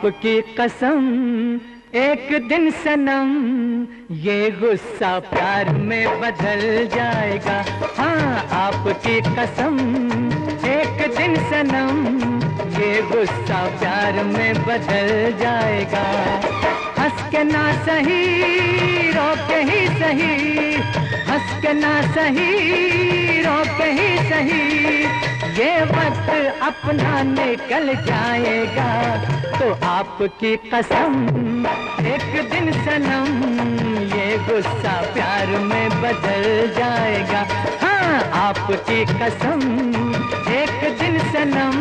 आपकी कसम, एक दिन सनम, ये गुस्सा प्यार में बदल जाएगा। हाँ आपकी कसम, एक दिन सनम, ये गुस्सा प्यार में बदल जाएगा। हंस के ना सही रो के ही सही, हंस के ना सही रो के ही सही। ये वक्त अपना निकल जाएगा। तो आपकी कसम, एक दिन सनम, ये गुस्सा प्यार में बदल जाएगा। हाँ आपकी कसम, एक दिन सनम,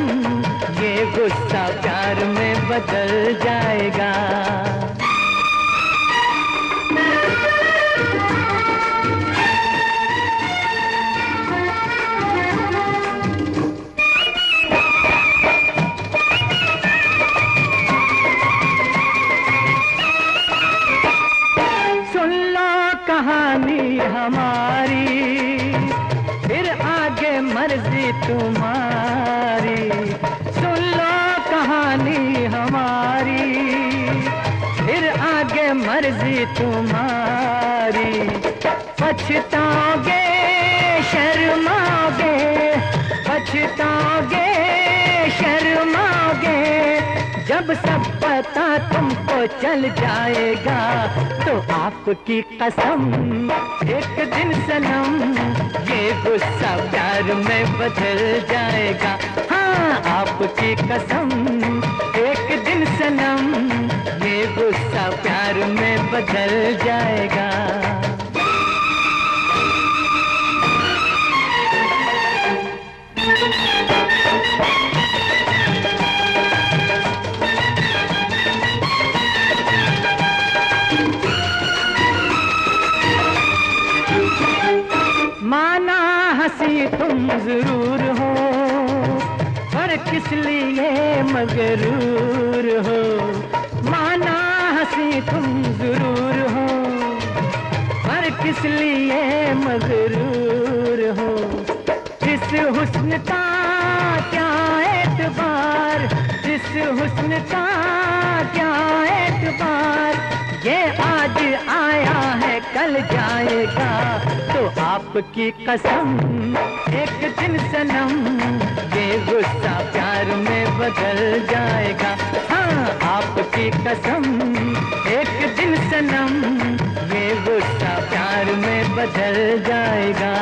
ये गुस्सा प्यार में बदल जाएगा। कहानी हमारी, फिर आगे मर्ज़ी तुम्हारी। सुन लो कहानी हमारी, फिर आगे मर्ज़ी तुम्हारी। पछताओगे, शर्माओगे, पछताओगे जब सब पता तुमको चल जाएगा तो आपकी कसम, एक दिन सनम, ये गुस्सा प्यार में बदल जाएगा। हाँ आपकी कसम, एक दिन सनम, ये गुस्सा प्यार में बदल जाएगा। माना हँसी तुम ज़रूर हो, पर किस लिए मगरूर हो? माना हँसी तुम ज़रूर हो, पर किस लिए मगरूर हो? जिस हुस्न का क्या एतबार, जिस हुस्न का क्या एतबार, ये आज आया है, कल जाएगा। आपकी कसम, एक दिन सनम ये गुस्सा प्यार में बदल जाएगा। हाँ आपकी कसम, एक दिन सनम ये गुस्सा प्यार में बदल जाएगा।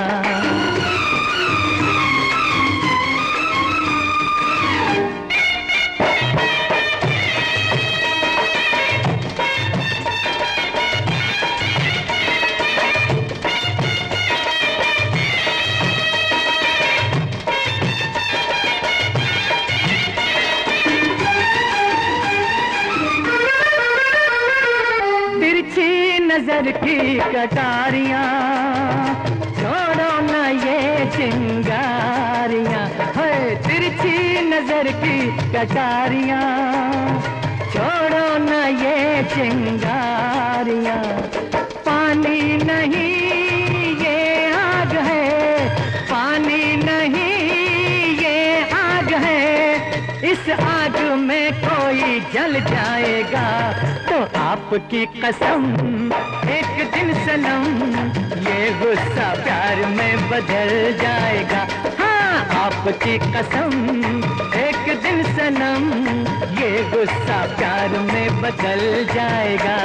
नज़र की कटारियाँ। छोड़ो न ये चिंगारियाँ। है तिरछी नज़र की कटारियाँ। छोड़ो न ये चिंगारियाँ। पानी नहीं कोई जल जाएगा तो आपकी कसम, एक दिन सनम, ये गुस्सा प्यार में बदल जाएगा। हाँ आपकी कसम, एक दिन सनम, ये गुस्सा प्यार में बदल जाएगा।